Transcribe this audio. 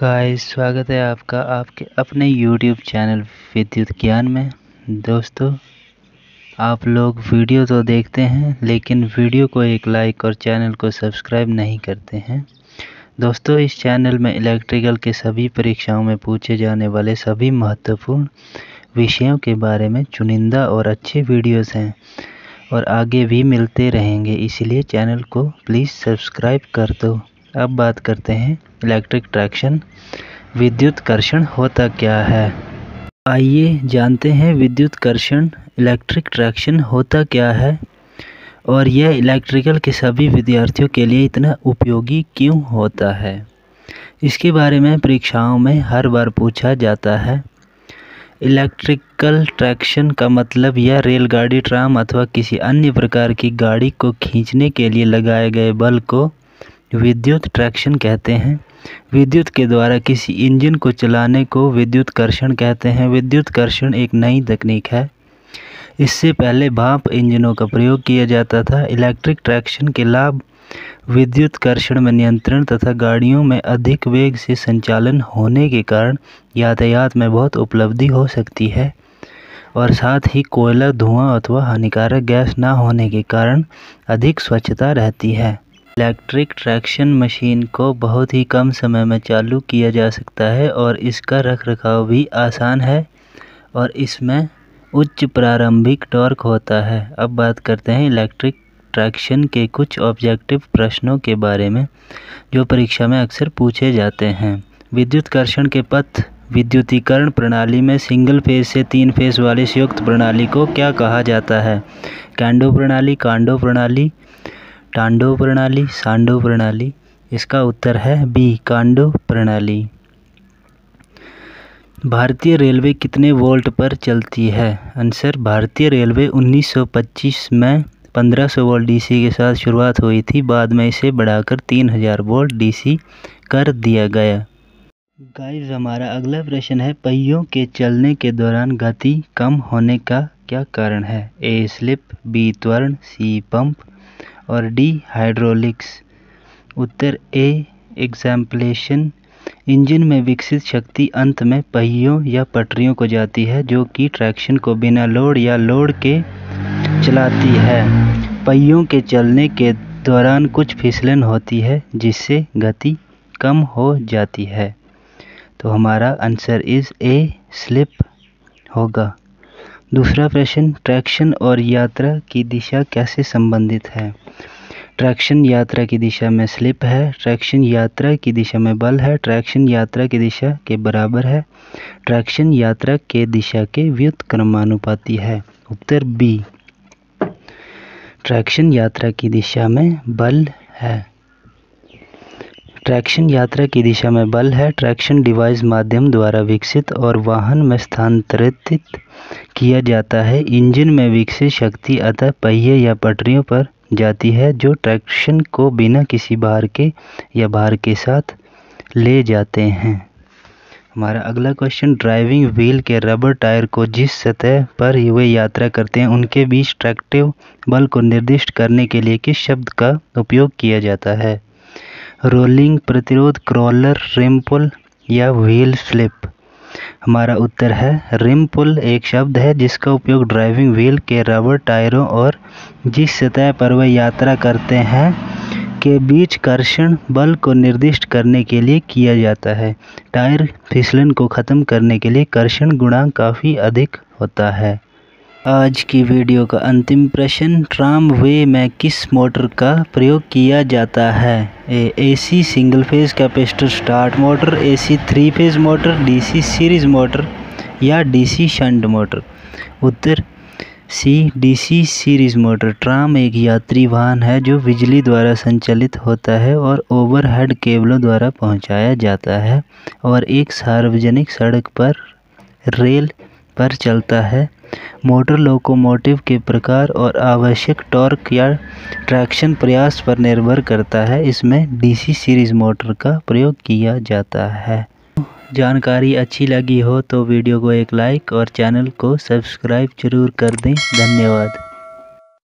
Guys स्वागत है आपका आपके अपने यूट्यूब चैनल विद्युत ज्ञान में। दोस्तों, आप लोग वीडियो तो देखते हैं, लेकिन वीडियो को एक लाइक और चैनल को सब्सक्राइब नहीं करते हैं। दोस्तों, इस चैनल में इलेक्ट्रिकल के सभी परीक्षाओं में पूछे जाने वाले सभी महत्वपूर्ण विषयों के बारे में चुनिंदा और अच्छे वीडियोस हैं और आगे भी मिलते रहेंगे, इसलिए चैनल को प्लीज़ सब्सक्राइब कर दो। अब बात करते हैं इलेक्ट्रिक ट्रैक्शन विद्युत कर्षण होता क्या है? आइए जानते हैं विद्युत कर्षण इलेक्ट्रिक ट्रैक्शन होता क्या है? और यह इलेक्ट्रिकल के सभी विद्यार्थियों के लिए इतना उपयोगी क्यों होता है? इसके बारे में परीक्षाओं में हर बार पूछा जाता है। इलेक्ट्रिकल ट्रैक्शन का मतलब यह रेलगाड़ी, ट्राम अथवा किसी अन्य प्रकार की गाड़ी को खींचने के लिए लगाए गए बल को विद्युत ट्रैक्शन कहते हैं। विद्युत के द्वारा किसी इंजन को चलाने को विद्युत कर्षण कहते हैं। विद्युत कर्षण एक नई तकनीक है। इससे पहले भाप इंजनों का प्रयोग किया जाता था। इलेक्ट्रिक ट्रैक्शन के लाभ विद्युत कर्षण में नियंत्रण तथा गाड़ियों में अधिक वेग से संचालन होने के कारण यातायात में बहुत उपलब्धि हो सकती है और साथ ही कोयला, धुआँ अथवा हानिकारक गैस ना होने के कारण अधिक स्वच्छता रहती है। इलेक्ट्रिक ट्रैक्शन मशीन को बहुत ही कम समय में चालू किया जा सकता है और इसका रख रखाव भी आसान है और इसमें उच्च प्रारंभिक टॉर्क होता है। अब बात करते हैं इलेक्ट्रिक ट्रैक्शन के कुछ ऑब्जेक्टिव प्रश्नों के बारे में, जो परीक्षा में अक्सर पूछे जाते हैं। विद्युत कर्षण के पथ, विद्युतीकरण प्रणाली में सिंगल फ़ेज़ से तीन फ़ेज़ वाली संयुक्त प्रणाली को क्या कहा जाता है? कैंडो प्रणाली, कांडो प्रणाली टांडो प्रणाली सांडो प्रणाली, इसका उत्तर है बी कांडो प्रणाली। भारतीय रेलवे कितने वोल्ट पर चलती है? आंसर, भारतीय रेलवे 1925 में 1500 वोल्ट डीसी के साथ शुरुआत हुई थी, बाद में इसे बढ़ाकर 3000 वोल्ट डीसी कर दिया गया। गाइस, हमारा अगला प्रश्न है, पहियों के चलने के दौरान गति कम होने का क्या कारण है? ए स्लिप बी त्वरण सी पंप और डी हाइड्रोलिक्स। उत्तर ए, एग्जाम्पलेशन। इंजन में विकसित शक्ति अंत में पहियों या पटरियों को जाती है, जो कि ट्रैक्शन को बिना लोड या लोड के चलाती है। पहियों के चलने के दौरान कुछ फिसलन होती है, जिससे गति कम हो जाती है। तो हमारा आंसर इज़ ए, स्लिप होगा। दूसरा प्रश्न, ट्रैक्शन और यात्रा की दिशा कैसे संबंधित है? ट्रैक्शन यात्रा की दिशा में स्लिप है, ट्रैक्शन यात्रा की दिशा में बल है, ट्रैक्शन यात्रा की दिशा के बराबर है, ट्रैक्शन यात्रा के दिशा के व्युत क्रमानुपाती है। उत्तर बी ट्रैक्शन यात्रा की दिशा में बल है। ट्रैक्शन यात्रा की दिशा में बल है, ट्रैक्शन डिवाइस माध्यम द्वारा विकसित और वाहन में स्थानांतरित किया जाता है। इंजन में विकसित शक्ति अतः पहिए या पटरियों पर जाती है, जो ट्रैक्शन को बिना किसी भार के या भार के साथ ले जाते हैं। हमारा अगला क्वेश्चन ड्राइविंग व्हील के रबर टायर को जिस सतह पर वे यात्रा करते हैं, उनके बीच ट्रैक्टिव बल को निर्दिष्ट करने के लिए किस शब्द का उपयोग किया जाता है? रोलिंग प्रतिरोध क्रॉलर रिम्पल या व्हील स्लिप हमारा उत्तर है, रिम पुल एक शब्द है जिसका उपयोग ड्राइविंग व्हील के रबर टायरों और जिस सतह पर वह यात्रा करते हैं के बीच कर्षण बल को निर्दिष्ट करने के लिए किया जाता है। टायर फिसलन को ख़त्म करने के लिए कर्षण गुणांक काफ़ी अधिक होता है। आज की वीडियो का अंतिम प्रश्न, ट्राम वे में किस मोटर का प्रयोग किया जाता है? A AC single phase capacitor start motor AC three phase motor DC series motor या डीसी शंट मोटर उत्तर C DC series motor tram एक यात्री वाहन है जो बिजली द्वारा संचालित होता है और ओवरहेड केबलों द्वारा पहुँचाया जाता है और एक सार्वजनिक सड़क पर रेल पर चलता है। मोटर लोकोमोटिव के प्रकार और आवश्यक टॉर्क या ट्रैक्शन प्रयास पर निर्भर करता है। इसमें डीसी सीरीज़ मोटर का प्रयोग किया जाता है। जानकारी अच्छी लगी हो तो वीडियो को एक लाइक और चैनल को सब्सक्राइब ज़रूर कर दें। धन्यवाद।